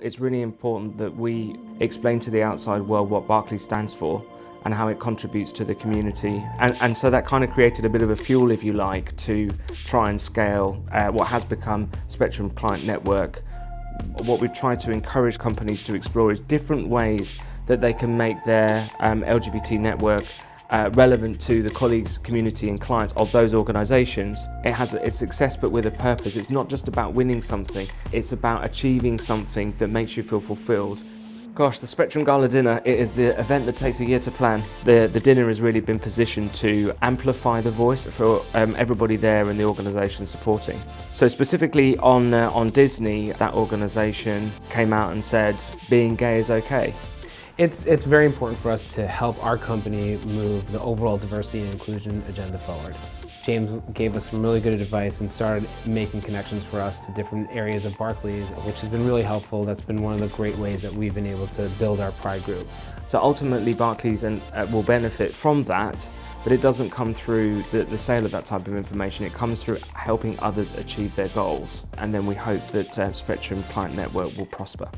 It's really important that we explain to the outside world what Barclays stands for and how it contributes to the community. And, and so that kind of created a bit of a fuel, if you like, to try and scale uh, what has become Spectrum Client Network. What we've tried to encourage companies to explore is different ways that they can make their um, LGBT network uh, relevant to the colleagues, community and clients of those organisations. It has a, its success but with a purpose. It's not just about winning something, it's about achieving something that makes you feel fulfilled. Gosh, the Spectrum Gala Dinner, it is the event that takes a year to plan. The, the dinner has really been positioned to amplify the voice for um, everybody there and the organisation supporting. So specifically on, uh, on Disney, that organisation came out and said, being gay is okay. It's, it's very important for us to help our company move the overall diversity and inclusion agenda forward. James gave us some really good advice and started making connections for us to different areas of Barclays, which has been really helpful. That's been one of the great ways that we've been able to build our Pride group. So ultimately Barclays and, uh, will benefit from that, but it doesn't come through the, the, sale of that type of information. It comes through helping others achieve their goals. And then we hope that uh, Spectrum Client Network will prosper.